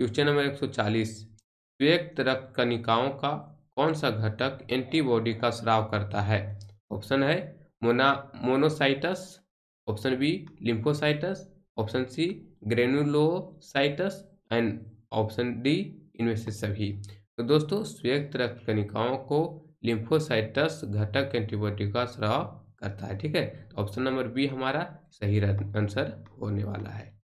Question number एक सौ चालीस व्यक्त रक्त कणिकाओं का कौन सा घटक एंटीबॉडी का स्राव करता है? ऑप्शन है Mona, monocytes, option B lymphocytes, option C granulocytes, and option D इनमें से सभी। तो दोस्तों स्वेक्त रक्त कणिकाओं को लिम्फोसाइटस घटक एंटीबॉडी का स्राव करता है, ठीक है? तो ऑप्शन नंबर बी हमारा सही आंसर होने वाला है।